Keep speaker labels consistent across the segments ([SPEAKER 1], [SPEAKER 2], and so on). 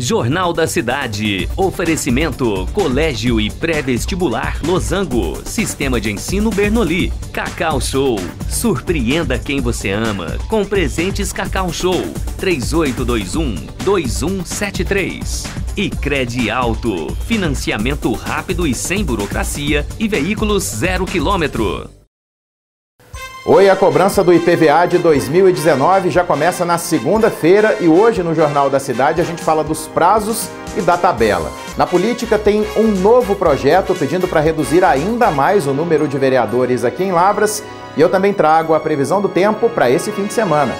[SPEAKER 1] Jornal da Cidade. Oferecimento: Colégio e Pré-Vestibular Losango. Sistema de Ensino Bernoulli. Cacau Show. Surpreenda quem você ama com presentes Cacau Show. 3821-2173. E Crede Alto. Financiamento rápido e sem burocracia e veículos zero quilômetro.
[SPEAKER 2] Oi, a cobrança do IPVA de 2019 já começa na segunda-feira e hoje no Jornal da Cidade a gente fala dos prazos e da tabela. Na política tem um novo projeto pedindo para reduzir ainda mais o número de vereadores aqui em Lavras e eu também trago a previsão do tempo para esse fim de semana.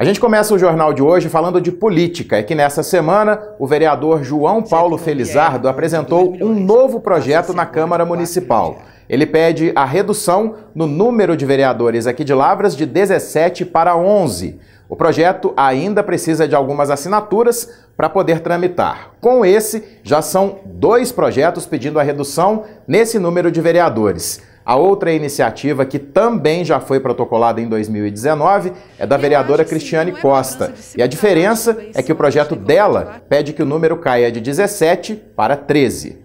[SPEAKER 2] A gente começa o jornal de hoje falando de política. É que nessa semana o vereador João Paulo Felizardo apresentou um novo projeto na Câmara Municipal. Ele pede a redução no número de vereadores aqui de Lavras de 17 para 11. O projeto ainda precisa de algumas assinaturas para poder tramitar. Com esse, já são dois projetos pedindo a redução nesse número de vereadores. A outra iniciativa, que também já foi protocolada em 2019, é da vereadora Cristiane é Costa. E a diferença é que o projeto dela pede que o número caia de 17 para 13.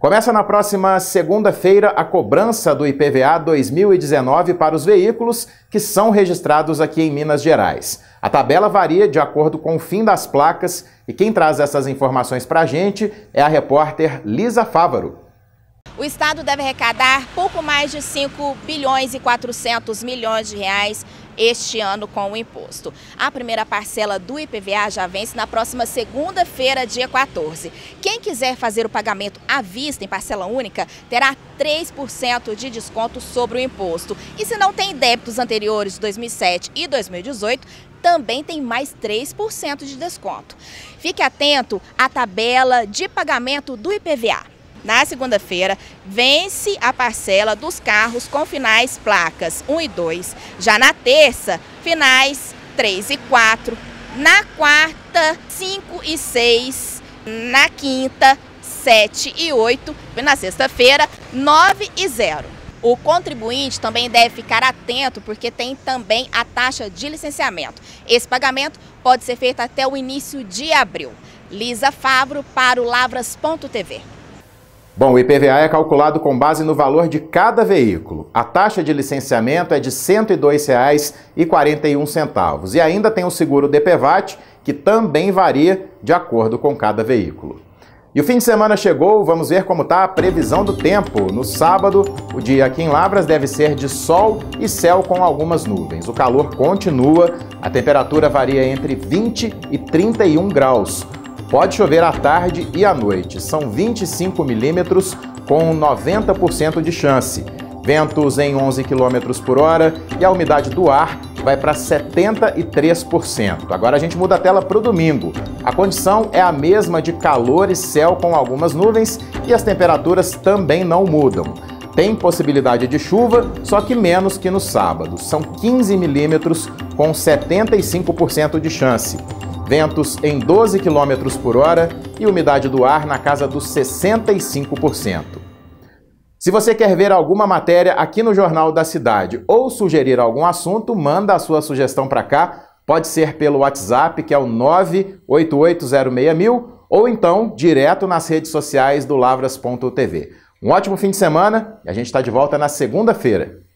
[SPEAKER 2] Começa na próxima segunda-feira a cobrança do IPVA 2019 para os veículos que são registrados aqui em Minas Gerais. A tabela varia de acordo com o fim das placas e quem traz essas informações para a gente é a repórter Lisa Fávaro
[SPEAKER 3] o Estado deve arrecadar pouco mais de 5 bilhões e 400 milhões de reais este ano com o imposto. A primeira parcela do IPVA já vence na próxima segunda-feira, dia 14. Quem quiser fazer o pagamento à vista em parcela única terá 3% de desconto sobre o imposto. E se não tem débitos anteriores de 2007 e 2018, também tem mais 3% de desconto. Fique atento à tabela de pagamento do IPVA na segunda-feira, vence a parcela dos carros com finais placas 1 e 2. Já na terça, finais 3 e 4. Na quarta, 5 e 6. Na quinta, 7 e 8. E na sexta-feira, 9 e 0. O contribuinte também deve ficar atento porque tem também a taxa de licenciamento. Esse pagamento pode ser feito até o início de abril. Lisa Fabro para o Lavras.tv.
[SPEAKER 2] Bom, o IPVA é calculado com base no valor de cada veículo. A taxa de licenciamento é de R$ 102,41 e ainda tem o seguro DPVAT, que também varia de acordo com cada veículo. E o fim de semana chegou, vamos ver como está a previsão do tempo. No sábado, o dia aqui em Lavras deve ser de sol e céu com algumas nuvens. O calor continua, a temperatura varia entre 20 e 31 graus. Pode chover à tarde e à noite. São 25 milímetros com 90% de chance. Ventos em 11 km por hora e a umidade do ar vai para 73%. Agora a gente muda a tela para o domingo. A condição é a mesma de calor e céu com algumas nuvens e as temperaturas também não mudam. Tem possibilidade de chuva, só que menos que no sábado. São 15 milímetros com 75% de chance ventos em 12 km por hora e umidade do ar na casa dos 65%. Se você quer ver alguma matéria aqui no Jornal da Cidade ou sugerir algum assunto, manda a sua sugestão para cá. Pode ser pelo WhatsApp, que é o 98806.000, ou então direto nas redes sociais do lavras.tv. Um ótimo fim de semana e a gente está de volta na segunda-feira.